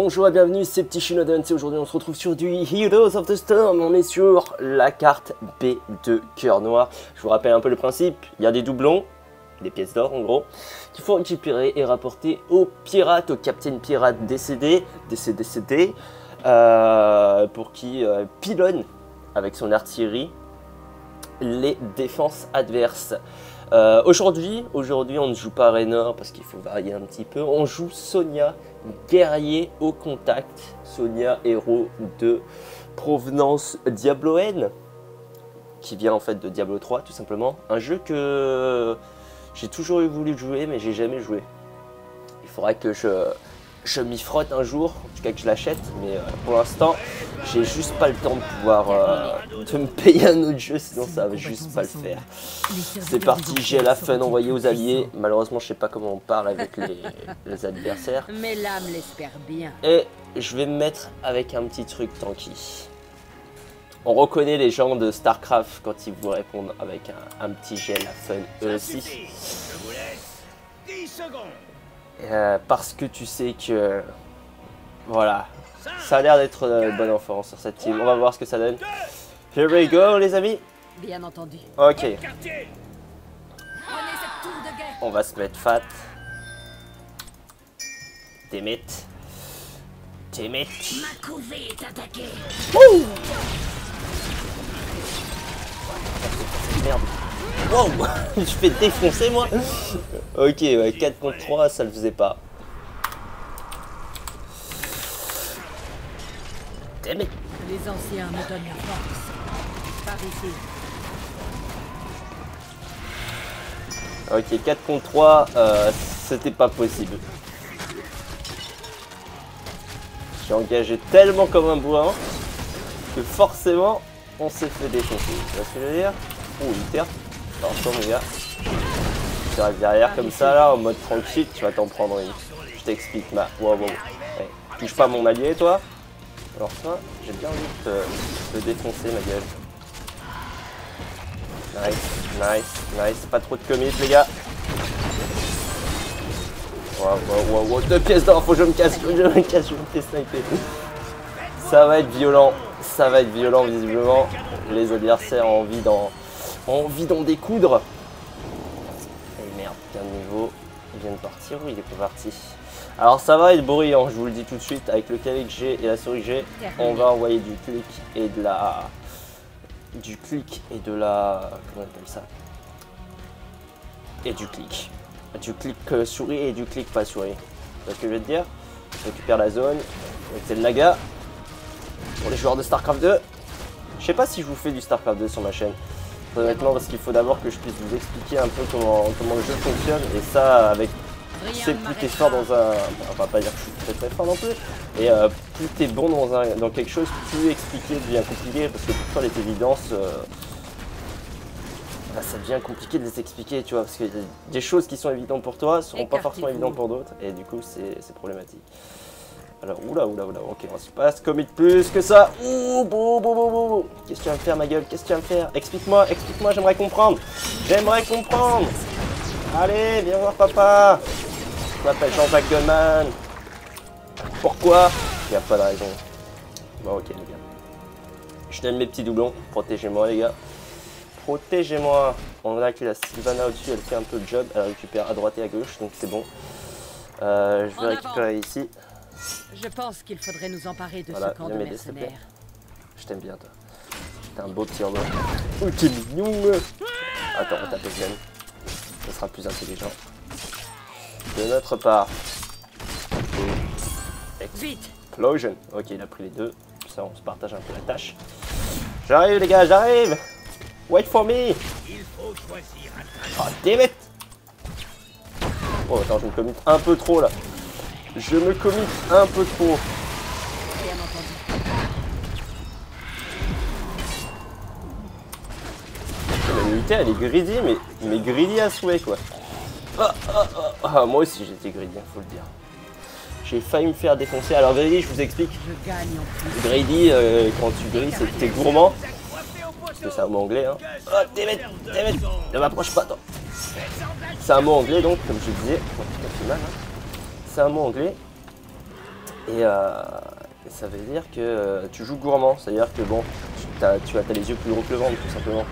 bonjour et bienvenue, c'est Petit Shinoden et aujourd'hui on se retrouve sur du Heroes of the Storm, on est sur la carte B de Cœur Noir. Je vous rappelle un peu le principe, il y a des doublons, des pièces d'or en gros, qu'il faut récupérer et rapporter au pirate, au capitaine pirate décédé, décédé, décédé, euh, pour qui euh, pilonne avec son artillerie les défenses adverses. Euh, aujourd'hui, aujourd'hui, on ne joue pas Raynor parce qu'il faut varier un petit peu. On joue Sonia, guerrier au contact. Sonia, héros de provenance Diablo-N, qui vient en fait de Diablo 3 tout simplement. Un jeu que j'ai toujours voulu jouer mais j'ai jamais joué. Il faudra que je, je m'y frotte un jour, en tout cas que je l'achète, mais euh, pour l'instant, j'ai juste pas le temps de pouvoir euh, de me payer un autre jeu, sinon ça va juste pas le faire. C'est parti, j'ai la fun envoyée aux alliés. Malheureusement, je sais pas comment on parle avec les, les adversaires. Mais l'âme l'espère bien. Et je vais me mettre avec un petit truc tanky. On reconnaît les gens de StarCraft quand ils vous répondent avec un, un petit gel à fun eux aussi. Je vous laisse 10 secondes. Euh, parce que tu sais que voilà ça a l'air d'être euh, bon enfant sur cette team. On va voir ce que ça donne. Here we go les amis. Bien entendu. ok. On va se mettre fat. Demet Demet attaquée. merde wow je fais défoncer moi ok ouais 4 contre 3 ça le faisait pas Les anciens me donnent la force. Par ici. Ok, 4 contre 3, euh, c'était pas possible. J'ai engagé tellement comme un bourrin que forcément on s'est fait défoncer. Tu vois ce que je veux dire? Oh, une terre. Attention, mon gars. Tu arrives derrière comme ça, là, en mode tranquille, tu vas t'en prendre une. Je t'explique, ma. Wow, wow. Ouais. Touche pas mon allié, toi. Alors, toi, j'ai bien envie de te, défoncer, ma gueule. Nice, nice, nice. Pas trop de commit, les gars. Wow, wow, wow, wow. Deux pièces d'or, faut que je me casse, je me casse, je me faire sniper. Ça va être violent, ça va être violent, visiblement. Les adversaires ont envie d'en, envie d'en découdre. Et merde, bien de niveau. Il vient de partir ou il est pas parti Alors ça va être bruyant, je vous le dis tout de suite. Avec le que j'ai et la souris que j'ai, on va envoyer du clic et de la du clic et de la comment on appelle ça? Et du clic du clic euh, souris et du clic pas souris c'est ce que je veux te dire? Je récupère la zone c'est le naga pour les joueurs de Starcraft 2 je sais pas si je vous fais du Starcraft 2 sur ma chaîne honnêtement parce qu'il faut d'abord que je puisse vous expliquer un peu comment, comment le jeu fonctionne et ça avec c'est plus t'es fort dans un. On va pas dire que je suis très très fort non plus. Et euh, plus t'es bon dans, un, dans quelque chose, plus expliquer devient compliqué parce que pour toi les évidences. euh, bah, ça devient compliqué de les expliquer, tu vois, parce que des choses qui sont évidentes pour toi seront pas forcément évidentes pour d'autres, et du coup c'est problématique. Alors, oula, oula, oula, ok, on se passe commit plus que ça. Ouh, bou, bou, bou, bou. Qu'est-ce que tu vas me faire, ma gueule? Qu'est-ce que tu vas me faire? Explique-moi, explique-moi, j'aimerais comprendre. J'aimerais comprendre. Allez, viens voir papa. Je m'appelle Jean-Jacques Goldman. Pourquoi? Il n'y a pas de raison. Bon, ok, les gars. Je donne mes petits doublons. Protégez-moi, les gars. Protégez-moi. On a que la Sylvana au-dessus, elle fait un peu le job. Elle récupère à droite et à gauche, donc c'est bon. Euh, je vais récupérer ici. Je pense qu'il faudrait nous emparer de Voilà, ce camp de mercenaires. Je t'aime bien, toi. T'es un beau petit robot. Ouh, t'es mignon. Attends, on tape. Ça sera plus intelligent. De notre part. Vite Explosion. Ok, il a pris les deux. Ça, on se partage un peu la tâche. J'arrive, les gars, j'arrive. Wait for me. Il faut choisir un Oh, damn it. Oh, attends, je me commit un peu trop, là. Je me commit un peu trop. La militaire, elle est greedy, mais, mais greedy à souhait, quoi. Ah, ah, ah, moi aussi, j'étais greedy, hein, faut le dire. J'ai failli me faire défoncer. Alors, greedy, je vous explique. Greedy, euh, quand tu grilles, c'est que t'es gourmand. c'est un mot anglais, hein. Ah, damn it, damn it. Ne m'approche pas. C'est un mot anglais, donc, comme je disais. Oh. C'est un mot anglais. Et, euh, ça veut dire que euh, tu joues gourmand, c'est-à-dire que bon, tu, as, les yeux plus gros que le ventre tout simplement.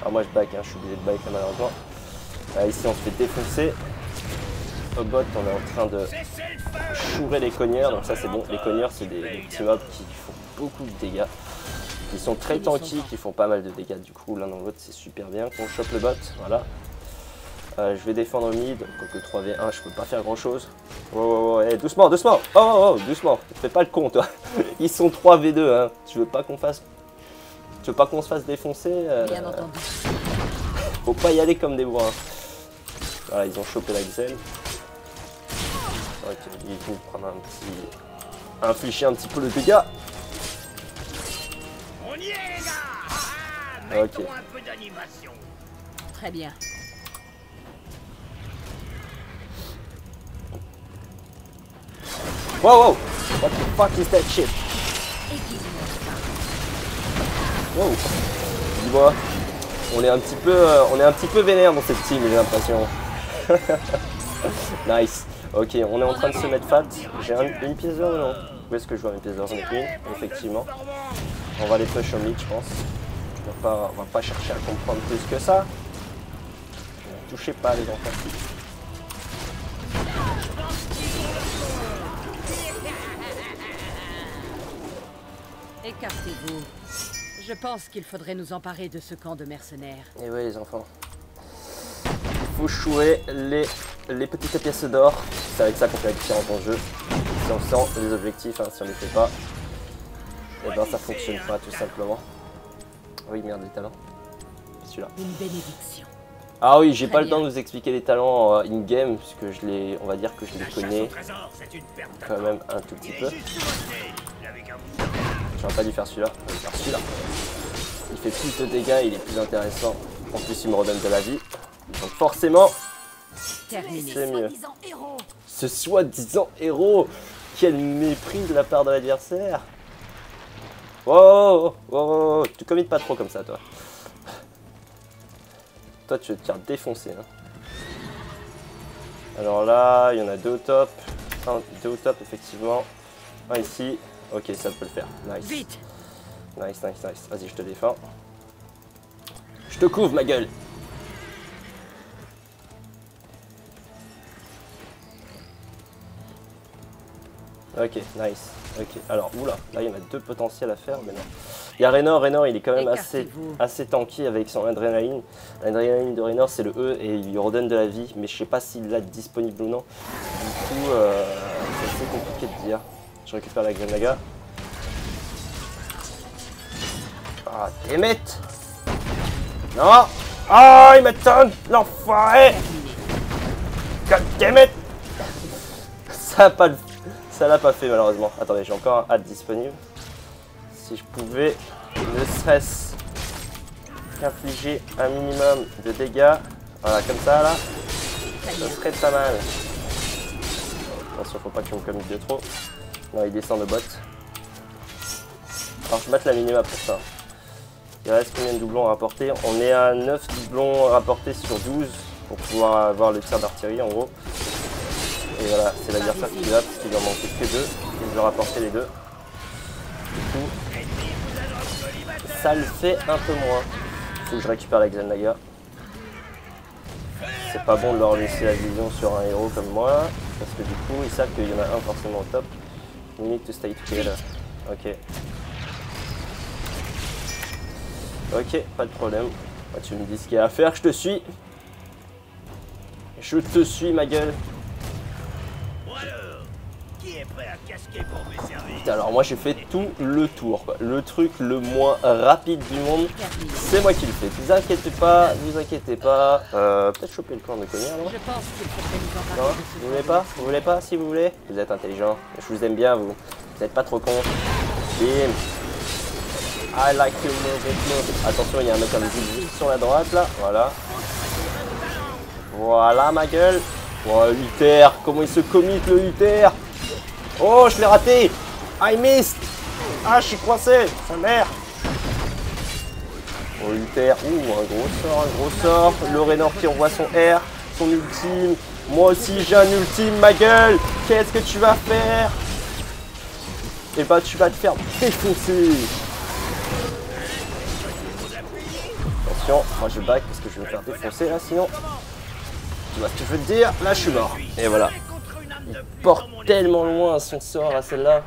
Alors moi je back, hein, je suis obligé de back là, malheureusement. Là, ici on se fait défoncer. Au bot on est en train de chourer les cogneurs, donc ça c'est bon. Les cogneurs c'est des, des petits mobs qui font beaucoup de dégâts. Qui sont très tanky, qui font pas mal de dégâts du coup l'un dans l'autre c'est super bien. Qu'on chope le bot, voilà. Euh, je vais défendre mid, quoique 3v1 je peux pas faire grand chose. Oh, oh, oh, eh, doucement, doucement Oh, oh, oh, doucement Fais pas le con toi Ils sont 3v2 hein Tu veux pas qu'on fasse... Tu veux pas qu'on se fasse défoncer euh, Bien entendu. Faut pas y aller comme des bois. hein. Voilà, ils ont chopé la Xel. Ok, ils vont prendre un petit... Infliger un petit peu le dégât. On y est, les gars Ah, ah, mettons Ok. un peu d'animation. Très bien. Wow, wow What the fuck is that shit? Wow Dis-moi, on est un petit peu, euh, on est un petit peu vénère dans cette team, j'ai l'impression. nice. Ok, on est en train de se mettre fat. J'ai un- une pièce d'or non? Où est-ce que je vois mes pièces d'or? J'en une, effectivement. On va les push au mid, je pense. On va pas, on va pas chercher à comprendre plus que ça. Touchez pas les enfants. Écartez-vous. Je pense qu'il faudrait nous emparer de ce camp de mercenaires. Et ouais les enfants. Il faut chouer les, les petites pièces d'or. C'est avec ça qu'on fait la différence dans le jeu. Si on sent les objectifs, hein, si on les fait pas, et ben ça fonctionne pas tout simplement. Oui merde les talents. Celui-là. Une bénédiction. Ah oui, j'ai pas le temps de vous expliquer les talents euh, in-game, puisque je les. on va dire que je les connais trésor, quand même un tout petit peu. J'aurais pas dû faire celui-là, je vais faire celui-là. Il fait plus de dégâts, il est plus intéressant. En plus il me redonne de la vie. Donc forcément, c'est mieux. Ce soi-disant héros Quel mépris de la part de l'adversaire Oh, oh, oh, oh, oh, tu commites pas trop comme ça, toi. Toi, tu vas te faire défoncer. hein. Alors là, il y en a deux au top. Un, deux au top, effectivement. Un ici. Ok, ça peut le faire. Nice. Vite Nice, nice, nice. Vas-y, je te défends. Je te couvre, ma gueule. Ok, nice. Ok, alors, oula, là il y en a deux potentiels à faire, mais non. Il y a Raynor, Raynor il est quand même assez, assez tanky avec son adrénaline. L'adrénaline de Raynor c'est le E et il lui redonne de la vie, mais je sais pas s'il l'a disponible ou non. Du coup, euh, c'est assez compliqué de dire. Je récupère la Grenaga. Ah, damn it Non Ah, il m'attend L'enfoiré God damn it Ça a pas Ça l'a pas fait malheureusement. Attendez, j'ai encore un hâte disponible. Si je pouvais, ne serait-ce qu'infliger un minimum de dégâts. Voilà, comme ça là, ça serait pas mal. Attention, faut pas que je me de trop. Non, il descend le bot. Alors, je mettre la minima pour ça. Il reste combien de doublons à rapporter? On est à 9 doublons rapportés sur 12 pour pouvoir avoir le tir d'artillerie en gros. Et voilà, c'est l'adversaire qui l'a parce qu'il en manquait que deux. Et je vais rapporter les deux. Du coup, ça le fait un peu moins. Faut que je récupère la Xelnaga. C'est pas bon de leur laisser la vision sur un héros comme moi. Parce que du coup, ils savent qu'il y en a un forcément au top. We need to stay together. Ok. Ok, pas de problème. Tu me dis ce qu'il y a à faire, je te suis. Je te suis, ma gueule. Putain, Alors moi j'ai fait tout le tour, quoi. le truc le moins rapide du monde, c'est moi qui le fais. Vous inquiétez pas, vous inquiétez pas. Euh, Peut-être choper le clan de Cognard, non Je pense Vous voulez pas Vous voulez pas si vous voulez Vous êtes intelligent, je vous aime bien vous. Vous êtes pas trop con. Bim I like you move it, move it. Attention, il y a un mec invisible sur la droite là, voilà. Voilà ma gueule. Oh Uther, comment il se commit le Uther? Oh, je l'ai raté I missed Ah, je suis coincé Sa mère Oh Uther, ouh, un gros sort, un gros sort. Le Raynor qui envoie son R, son ultime. Moi aussi j'ai un ultime, ma gueule Qu'est-ce que tu vas faire? Et bah tu vas te faire défoncer Attention, moi je back parce que je vais me faire défoncer là sinon. Tu vois ce que je veux te dire? Là je suis mort. Et voilà. Plus Porte tellement loin son sort à celle-là.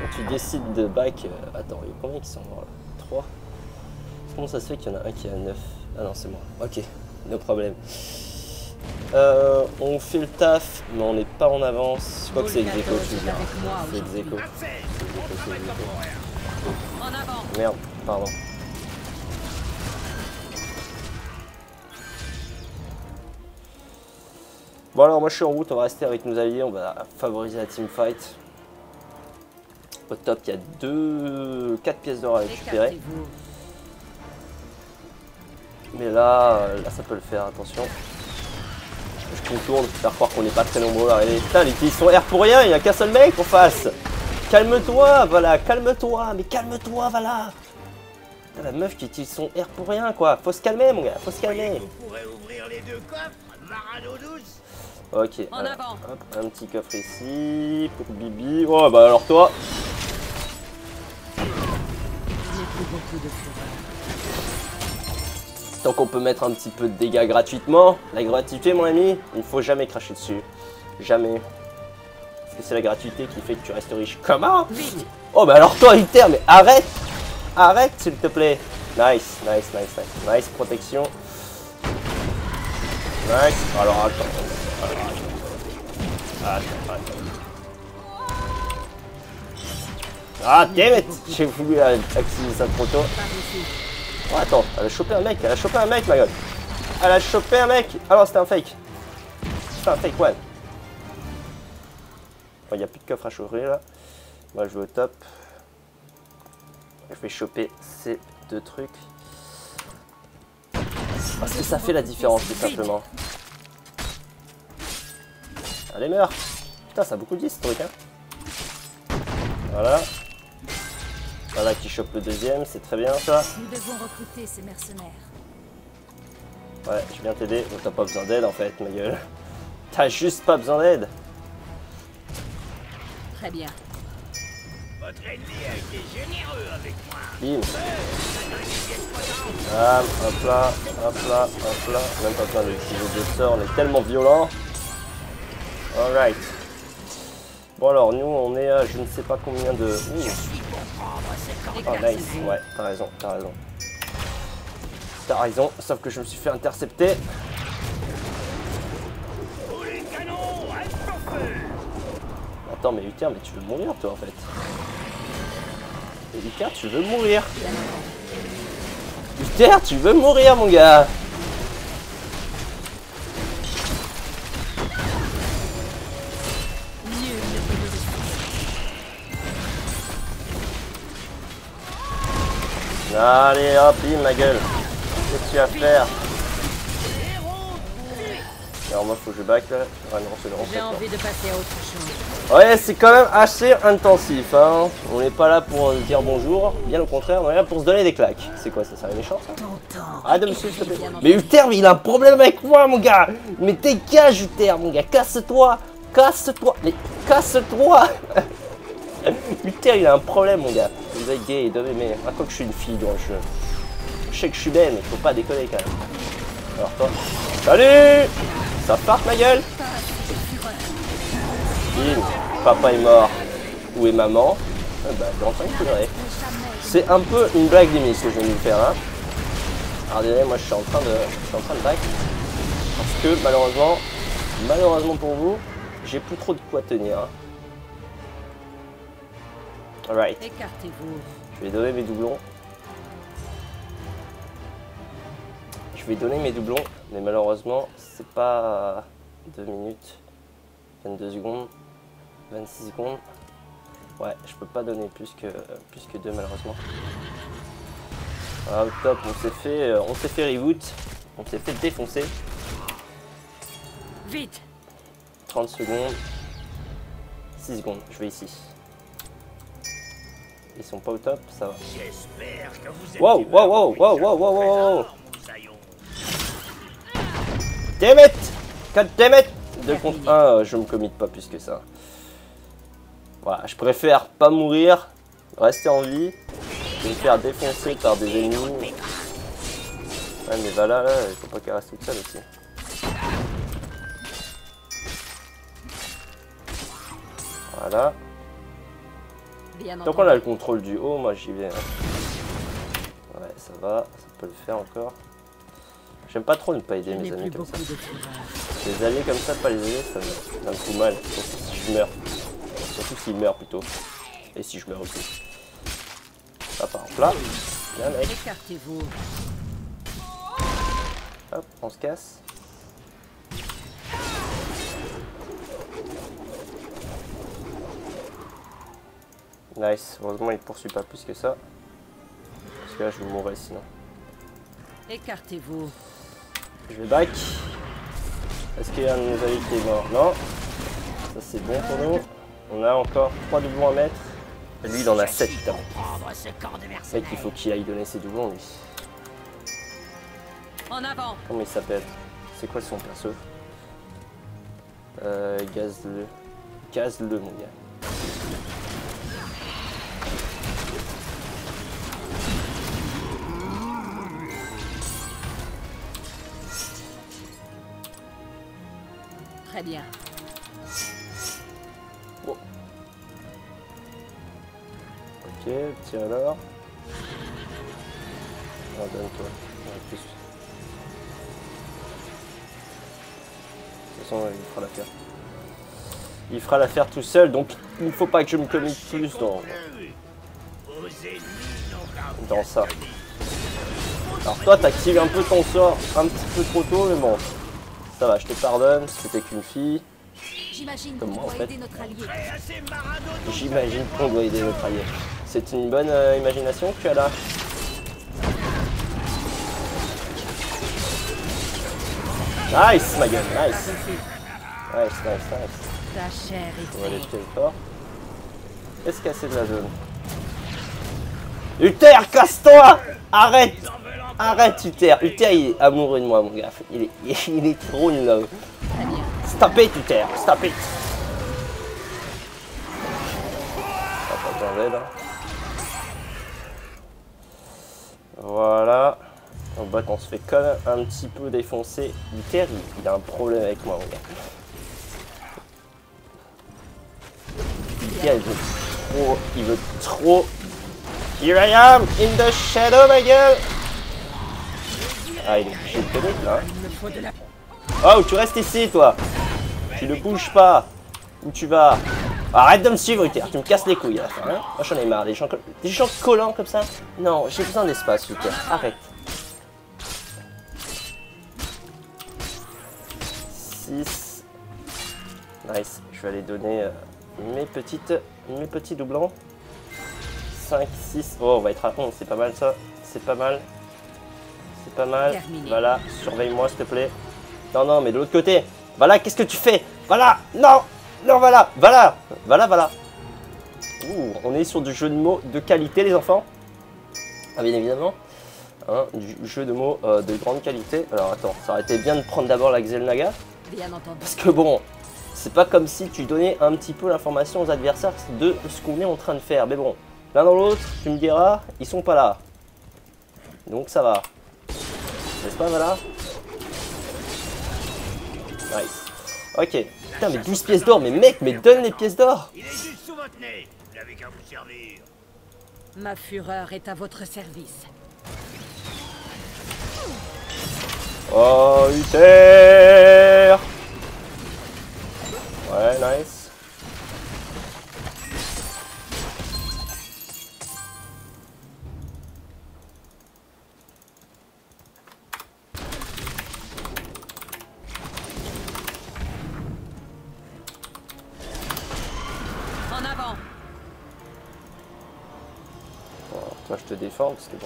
Donc tu décides de back. euh, attends, il y a combien qui sont morts là? 3 Comment ça se fait qu'il y en a un qui à 9 Ah non, c'est moi. Ok, no problème. Euh, on fait le taf, mais on n'est pas en avance. Je crois que c'est ex aequo, tu C'est ex aequo. Assez. C'est ex aequo. En avant. Merde, pardon. Bon alors moi je suis en route, on va rester avec nos alliés, on va favoriser la team fight. Au top il y a deux, quatre pièces d'or à récupérer. Mais là, euh, là ça peut le faire, attention. Je contourne pour faire croire qu'on n'est pas très nombreux à arriver. Putain, les kills sont R pour rien, il n'y a qu'un seul mec en face. Calme-toi, voilà, calme-toi, mais calme-toi, voilà. Putain, La meuf qui utilise son R pour rien, quoi. Faut se calmer, mon gars, faut se calmer. Vous pourrez ouvrir les deux coffres, Marano douce. Ok, En voilà. avant. Hop, un petit coffre ici pour Bibi. Oh, bah alors toi, tant qu'on peut mettre un petit peu de dégâts gratuitement, la gratuité, mon ami, il faut jamais cracher dessus. Jamais. Parce que c'est la gratuité qui fait que tu restes riche. Comment. Oh bah alors toi Inter, mais arrête Arrête s'il te plaît Nice, nice, nice, nice. Nice protection. Nice. Alors attends. Alors, attends. Attends, attends. Ah damn it J'ai voulu euh, activer ça trop tôt. Oh attends, elle a chopé un mec, elle a chopé un mec ma gueule. Elle a chopé un mec Ah non c'était un fake. C'est un fake one. Il n'y a plus de coffre à choper là. Moi je vais au top. Je vais choper ces deux trucs. Parce que ça fait la différence tout simplement. Allez meurs Putain ça a beaucoup dit ce truc hein. Voilà. Voilà qui chope le deuxième, c'est très bien ça. Nous devons recruter ces mercenaires. Ouais, je viens t'aider. Donc t'as pas besoin d'aide en fait, ma gueule. T'as juste pas besoin d'aide. Très bien. Votre ennemi a été généreux avec moi. Bim. Bam, hop là, hop là, hop là. Même pas besoin d'utiliser de sorts, on est tellement violent. Alright. Bon alors, nous on est à je ne sais pas combien de... Ouh. Oh nice, ouais, t'as raison, t'as raison. T'as raison, sauf que je me suis fait intercepter. Attends, mais Uther, mais tu veux mourir toi en fait. Uther, tu veux mourir. Uther, tu veux mourir mon gars. Allez hop, bim ma gueule. Qu'est-ce que tu vas faire Alors moi faut que je back là. Ah non, c'est le J'ai envie de passer à autre chose. Ouais, c'est quand même assez intensif. Hein. On n'est pas là pour euh, dire bonjour. Bien au contraire, on est là pour se donner des claques. C'est quoi ça Ça c'est méchant ça Arrête de me suivre, s'il te plaît. Mais Uther, il a un problème avec moi, mon gars. Mais dégage, Uther, mon gars. Casse-toi. Casse-toi. Mais casse-toi. Uther, il a un problème, mon gars. Vous êtes gay, devez mais à quoi que je suis une fille dans le jeu. Je sais que je suis belle, mais faut pas déconner quand même. Alors toi. Salut Ça part ma gueule. Papa est mort. Où est maman? Ah bah, dans 5 pleurer. C'est un peu une blague limite que je de vous faire hein. Alors désolé, moi je suis en train de, je suis en train de back. Parce que malheureusement, malheureusement pour vous, j'ai plus trop de quoi tenir. hein. Alright, Écartez-vous. je vais donner mes doublons. Je vais donner mes doublons, mais malheureusement, c'est pas 2 minutes, 22 secondes, 26 secondes. Ouais, je peux pas donner plus que plus que 2 malheureusement. Ah, top, on s'est fait, euh, on s'est fait reboot, on s'est fait défoncer. Vite 30 secondes, 6 secondes, je vais ici. Ils sont pas au top, ça va. Wow, wow, wow, wow, wow, wow, wow, wow. Damn it God damn it 2 contre 1, je me commit pas plus que ça. Voilà, je préfère pas mourir, rester en vie, me faire défoncer par des ennemis. Ouais, mais voilà, là, il faut pas qu'elle reste toute seule aussi. Voilà. Bien Tant qu'on a le contrôle du haut, moi j'y vais. hein. Ouais, ça va, ça peut le faire encore. J'aime pas trop ne pas aider mes amis comme ça. Les alliés comme ça, pas les aider, ça me, me fout mal. Surtout si je meurs. Surtout s'ils meurent plutôt. Et si je meurs aussi. Ça par exemple là. Bien mec. Hop, on se casse. Nice. Heureusement il poursuit pas plus que ça. Parce que là je vais mourir sinon. Écartez-vous. Je vais back. Est-ce qu'il y a un de nos alliés qui est mort? Non. Ça c'est bon pour nous. On a encore 3 doublons à mettre. Et lui il en a 7. putain. Prendre ce camp de Mec, il faut qu'il aille donner ses doublons lui. En avant. Comment il s'appelle? C'est quoi son perso? Euh, gaz le. Gaz le mon gars. Très bien. Ok, tiens alors. Ah, donne-toi. Ouais, plus. De toute façon, il fera l'affaire. Il fera l'affaire tout seul, donc il ne faut pas que je me commit plus dans, dans ça. Alors toi, t'actives un peu ton sort un petit peu trop tôt, mais bon. Ça va, je te pardonne, c'était qu'une fille. J'imagine Comme qu'on moi, en doit fait. aider notre allié. Assez. J'imagine qu'on doit aider notre allié. C'est une bonne euh, imagination que tu as là. Nice, ma gueule, nice. Nice, nice, nice. On va aller jeter le fort. Qu'est-ce qu'il y a c'est de la zone? Uther, casse-toi Arrête Arrête, Uther. Uther, il est amoureux de moi, mon gars. Il est, il est trop in love. Stop it, Uther, stop it hein. Voilà. En bas, on se fait quand même un petit peu défoncer. Uther, il, a un problème avec moi, mon gars. Il veut trop... Il veut trop... Here I am, in the shadow, ma gueule Ah, il est là. Oh, tu restes ici, toi. Tu ne bouges pas. Où tu vas? Arrête de me suivre, Uther. Tu me casses les couilles. Hein Moi, j'en ai marre. Des gens, co- des gens collants comme ça. Non, j'ai besoin d'espace, Uther. Arrête. 6. Nice. Je vais aller donner euh, mes petites, mes petits doublons. 5, 6. Oh, on va être à 11. C'est pas mal, ça. C'est pas mal. Pas mal. Terminé. Voilà. Surveille-moi, s'il te plaît. Non, non, mais de l'autre côté. Voilà, qu'est-ce que tu fais? Voilà Non Non, voilà Voilà Voilà, voilà Ouh, on est sur du jeu de mots de qualité, les enfants. Ah, bien évidemment. Hein, du jeu de mots euh, de grande qualité. Alors, attends, ça aurait été bien de prendre d'abord la Xelnaga. Bien entendu. Parce que bon, c'est pas comme si tu donnais un petit peu l'information aux adversaires de ce qu'on est en train de faire. Mais bon, l'un dans l'autre, tu me diras, ils sont pas là. Donc ça va. N'est-ce pas, voilà Nice. Ok. Putain, mais 12 pièces d'or, mais mec, mais donne les pièces d'or Il est juste sous votre nez. Vous n'avez qu'à vous servir. Ma fureur est à votre service. Oh, Uther Ouais, nice.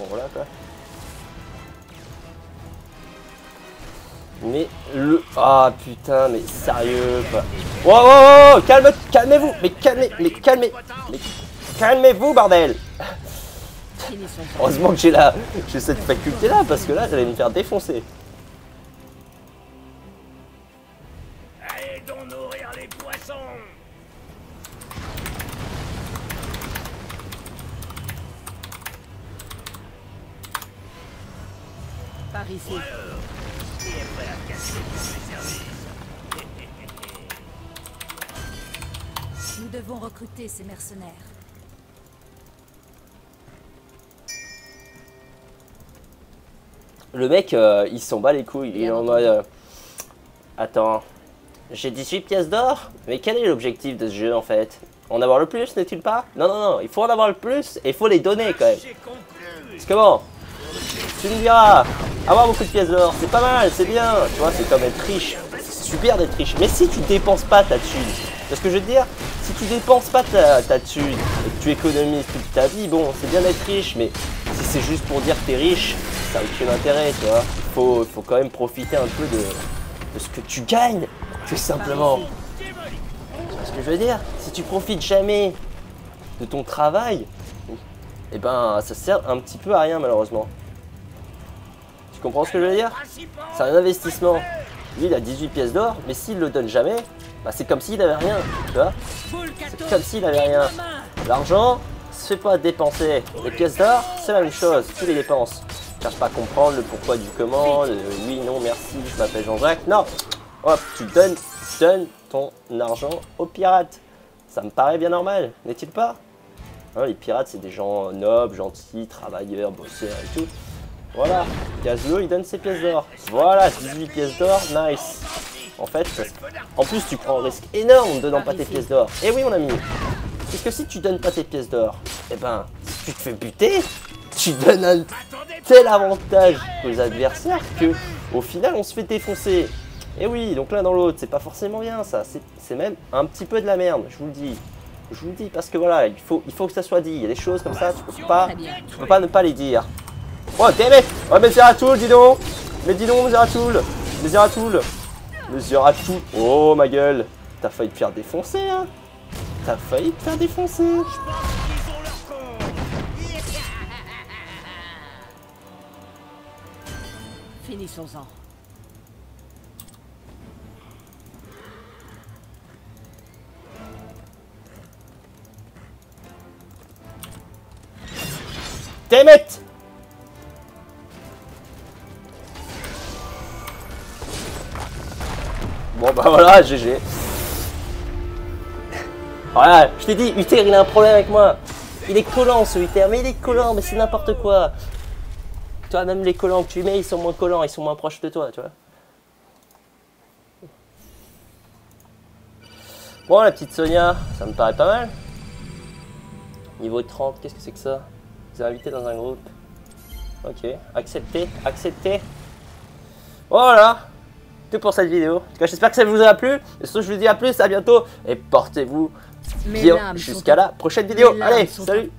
Voilà, quoi. Mais le... Ah, putain, mais sérieux, quoi. Wow, wow, wow, wow, calme, calmez-vous Mais calmez, mais calmez, mais calmez-vous, bordel. Heureusement que j'ai la... j'ai cette faculté-là, parce que là, j'allais me faire défoncer. Mercenaires. Le mec, euh, il s'en bat les couilles. Il est en mode. euh, Attends, j'ai 18 pièces d'or Mais quel est l'objectif de ce jeu en fait? En avoir le plus, n'est-il pas? Non, non, non, il faut en avoir le plus et il faut les donner quand même. Parce que bon, tu me diras, avoir beaucoup de pièces d'or, c'est pas mal, c'est bien. Tu vois, c'est comme être riche. C'est super d'être riche. Mais si tu dépenses pas ta thune, c'est ce que je veux dire Si tu dépenses pas ta, ta et que tu économises toute ta vie, bon, c'est bien d'être riche, mais si c'est juste pour dire que t'es riche, ça n'a aucun intérêt, tu vois. Il faut, faut quand même profiter un peu de, de ce que tu gagnes, tout simplement. Tu vois ce que je veux dire? Si tu profites jamais de ton travail, eh ben ça sert un petit peu à rien malheureusement. Tu comprends ce que je veux dire? C'est un investissement. Lui il a 18 pièces d'or, mais s'il le donne jamais, bah, c'est comme s'il avait rien. Tu vois C'est comme s'il avait rien. L'argent, fait pas dépenser. Les pièces d'or, c'est la même chose, tu les dépenses. Cherche pas à comprendre le pourquoi du comment, le oui, non, merci, je m'appelle Jean-Jacques. Non Hop, tu donnes, donnes ton argent aux pirates. Ça me paraît bien normal, n'est-il pas? Hein, Les pirates, c'est des gens nobles, gentils, travailleurs, bosseurs et tout. Voilà, Gazlo, il donne ses pièces d'or. Voilà, 18 pièces d'or, nice. En fait, en plus, tu prends un risque énorme en donnant pas tes pièces d'or. Et oui, mon ami, parce que si tu donnes pas tes pièces d'or, eh ben, si tu te fais buter, tu donnes un tel avantage aux adversaires que, au final, on se fait défoncer. Et oui, donc l'un dans l'autre, c'est pas forcément bien ça. C'est- même un petit peu de la merde, je vous le dis. Je vous le dis parce que voilà, il faut, que ça soit dit. Il y a des choses comme ça, tu peux pas, tu peux pas ne pas les dire. Oh, damn it. Oh, mais Zeratul, dis donc. Mais dis donc, Zeratul. Mais Zeratul. Mais Zeratul. Oh, ma gueule. T'as failli te faire défoncer, hein. T'as failli te faire défoncer. Finissons-en. Damn it Bon bah voilà, GG. Voilà, je t'ai dit, Uther il a un problème avec moi. Il est collant ce Uther, mais il est collant, mais c'est n'importe quoi. Toi, même les collants que tu mets, ils sont moins collants, ils sont moins proches de toi, tu vois. Bon, la petite Sonia, ça me paraît pas mal. Niveau 30, qu'est-ce que c'est que ça? Vous êtes invité dans un groupe. Ok, accepté, accepté. Voilà, tout pour cette vidéo. En tout cas, j'espère que ça vous a plu. Et surtout, je vous dis à plus, à bientôt. Et portez-vous bien jusqu'à la prochaine vidéo. Allez, salut